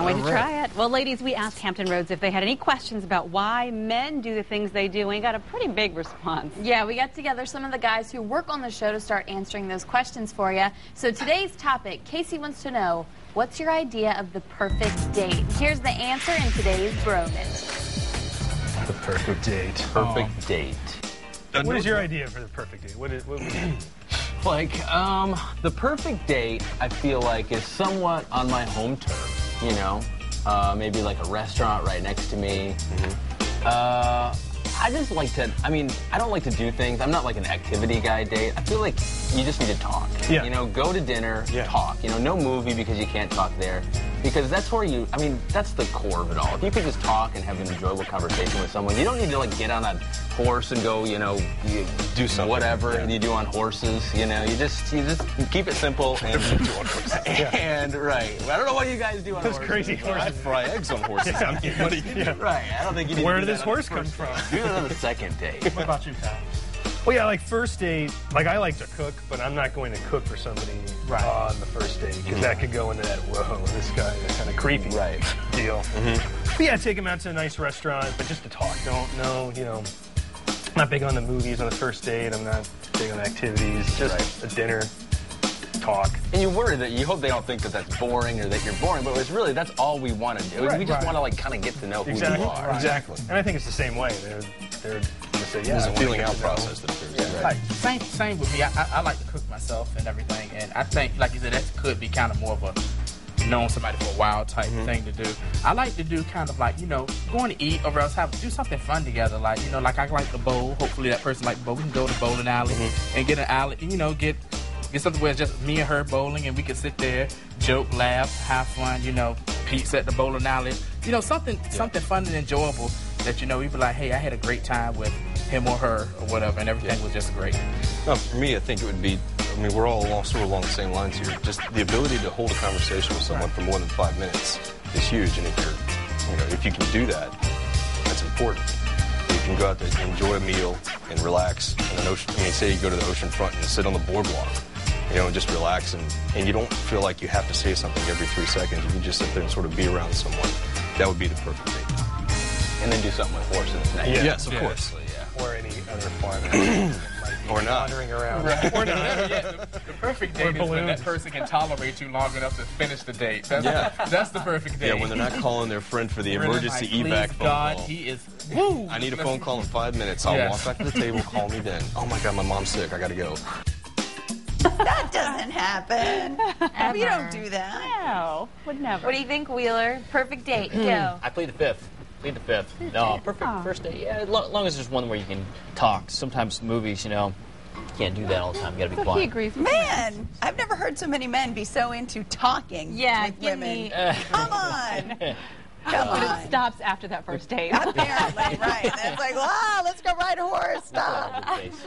Can't wait All to right. try it. Well, ladies, we asked Hampton Roads if they had any questions about why men do the things they do, and we got a pretty big response. Yeah, we got together some of the guys who work on the show to start answering those questions for you. So today's topic, Casey wants to know, what's your idea of the perfect date? Here's the answer in today's Broment. The perfect date. Perfect date. What is your idea for the perfect date? What is, what, Like, um, the perfect date, I feel like, is somewhat on my home turf, you know? Uh, maybe like a restaurant right next to me. Uh, I just like to, I mean, I don't like to do things. I'm not like an activity guy date. I feel like you just need to talk. Yeah. You know, go to dinner, Yeah. talk. You know, no movie because you can't talk there. Because that's where you, I mean, that's the core of it all. If you could just talk and have an enjoyable conversation with someone, you don't need to like get on a horse and go, you know, you Do something, whatever yeah. you do on horses. You know, you just you just keep it simple and, and right. I don't know what you guys do on That's horses. crazy. but- I'd fry eggs on horses. I mean, what do you do? Right. I don't think you need Where to did this horse come first from? date. Do that on the second date. What about you, Kyle? Well, yeah, like first date, like I like to cook, but I'm not going to cook for somebody Right. on the first date because that could go into that, whoa, this guy is kind of creepy Right. deal. Mm-hmm. But yeah, take him out to a nice restaurant, but just to talk. Don't know, you know, I'm not big on the movies on the first date. I'm not big on activities. Just a dinner, talk. And you worry that you hope they don't think that that's boring or that you're boring, but it's really that's all we want to do. Right, we just right. want to like kind of get to know who Exactly. you are. Exactly. And I think it's the same way. They're they're gonna say, yeah. There's I a wanna feeling out process that occurs. Like, same, same with me. I, I, I like to cook myself and everything, and I think, like you said, that could be kind of more of a knowing somebody for a while type mm-hmm. thing to do. I like to do kind of like you know going to eat or else have do something fun together. Like you know, like I like to bowl. Hopefully that person like to bowl. We can go to bowling alley mm-hmm. and get an alley. You know, get get something where it's just me and her bowling, and we can sit there, joke, laugh, have fun. You know, pizza at the bowling alley. You know, something something fun and enjoyable that you know we be like, hey, I had a great time with him or her or whatever, and everything was just great. No, for me, I think it would be. I mean, we're all along, sort of along the same lines here. Just the ability to hold a conversation with someone for more than five minutes is huge, and if you're, you know, if you can do that, that's important. You can go out there and enjoy a meal and relax. And an ocean. I mean, say you go to the ocean front and sit on the boardwalk, you know, and just relax, and, and you don't feel like you have to say something every three seconds. You can just sit there and sort of be around someone. That would be the perfect date. And then do something with horses next. Yeah. Yes, of course. Or any other fun. that might be Or not. Wandering around. Or not. yeah, the, the perfect date is when that person can tolerate you long enough to finish the date. That's, Yeah. that's the perfect date. Yeah, when they're not calling their friend for the Really emergency like, evac Please phone God, call. he is. Woo! I need a phone call in five minutes. I'll Yes. walk back to the table, call me then. Oh my God, my mom's sick. I gotta go. That doesn't happen. We don't do that. No, would never. What do you think, Wheeler? Perfect date. Go. I plead the fifth. Plead the fifth. No, perfect Oh. first date. Yeah, as lo- long as there's one where you can talk. Sometimes movies, you know, you can't do that all the time. You got to be So he quiet. agrees with me. Man, I've never heard so many men be so into talking Yeah, with give women. me. Come on. Come But on. it stops after that first date. Apparently, right. That's like, wow, let's go ride a horse. Stop. Good face.